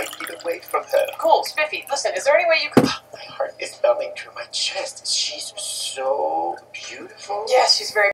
I away from her. Cool, Spiffy. Listen, is there any way you could? My heart is pounding through my chest. She's so beautiful. Yes, she's very